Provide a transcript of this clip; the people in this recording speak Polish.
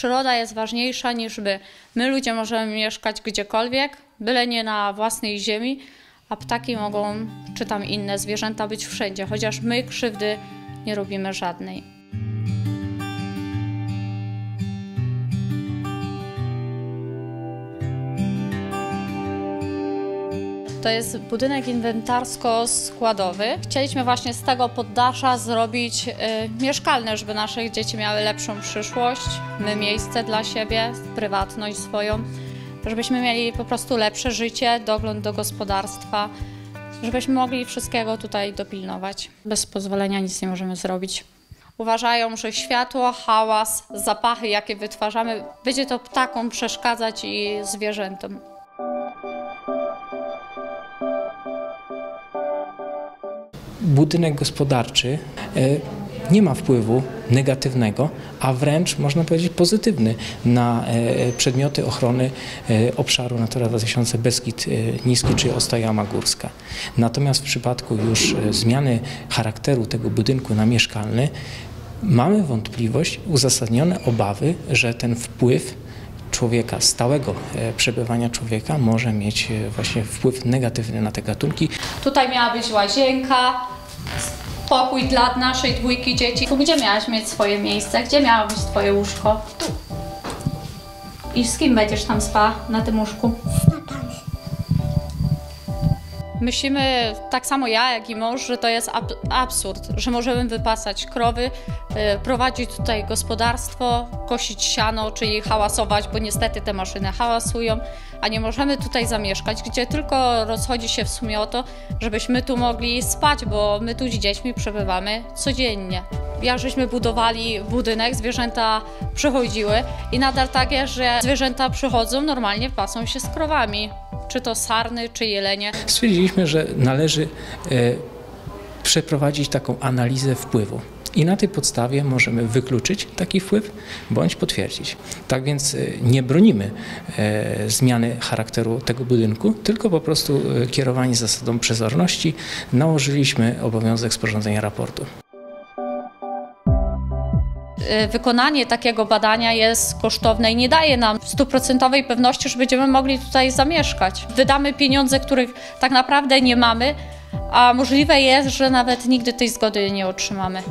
Przyroda jest ważniejsza niż my. My ludzie możemy mieszkać gdziekolwiek, byle nie na własnej ziemi, a ptaki mogą, czy tam inne zwierzęta być wszędzie, chociaż my krzywdy nie robimy żadnej. To jest budynek inwentarsko-składowy. Chcieliśmy właśnie z tego poddasza zrobić y, mieszkalne, żeby nasze dzieci miały lepszą przyszłość, my miejsce dla siebie, prywatność swoją, żebyśmy mieli po prostu lepsze życie, dogląd do gospodarstwa, żebyśmy mogli wszystkiego tutaj dopilnować. Bez pozwolenia nic nie możemy zrobić. Uważają, że światło, hałas, zapachy, jakie wytwarzamy, będzie to ptakom przeszkadzać i zwierzętom. Budynek gospodarczy e, nie ma wpływu negatywnego, a wręcz można powiedzieć pozytywny na e, przedmioty ochrony e, obszaru Natura 2000 Beskid Niski czy Ostajama Górska. Natomiast w przypadku już zmiany charakteru tego budynku na mieszkalny mamy wątpliwość, uzasadnione obawy, że ten wpływ człowieka, stałego przebywania człowieka może mieć właśnie wpływ negatywny na te gatunki. Tutaj miała być łazienka, pokój dla naszej dwójki dzieci. Tu gdzie miałaś mieć swoje miejsce? Gdzie miało być twoje łóżko? Tu. I z kim będziesz tam spała na tym łóżku? Myślimy, tak samo ja, jak i mąż, że to jest ab absurd, że możemy wypasać krowy, yy, prowadzić tutaj gospodarstwo, kosić siano, czyli hałasować, bo niestety te maszyny hałasują, a nie możemy tutaj zamieszkać, gdzie tylko rozchodzi się w sumie o to, żebyśmy tu mogli spać, bo my tu z dziećmi przebywamy codziennie. Jak żeśmy budowali budynek, zwierzęta przychodziły i nadal tak jest, że zwierzęta przychodzą, normalnie pasą się z krowami czy to sarny, czy jelenie. Stwierdziliśmy, że należy e, przeprowadzić taką analizę wpływu. I na tej podstawie możemy wykluczyć taki wpływ bądź potwierdzić. Tak więc e, nie bronimy e, zmiany charakteru tego budynku, tylko po prostu kierowani zasadą przezorności nałożyliśmy obowiązek sporządzenia raportu. Y, wykonanie takiego badania jest kosztowne i nie daje nam stuprocentowej pewności, że będziemy mogli tutaj zamieszkać. Wydamy pieniądze, których tak naprawdę nie mamy, a możliwe jest, że nawet nigdy tej zgody nie otrzymamy.